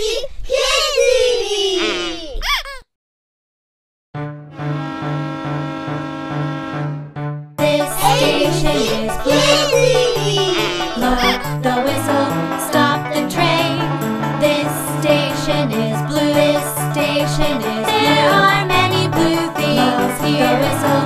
This station is the whistle, stop the train. This station is blue. This station is. There are many blue things here. The whistle.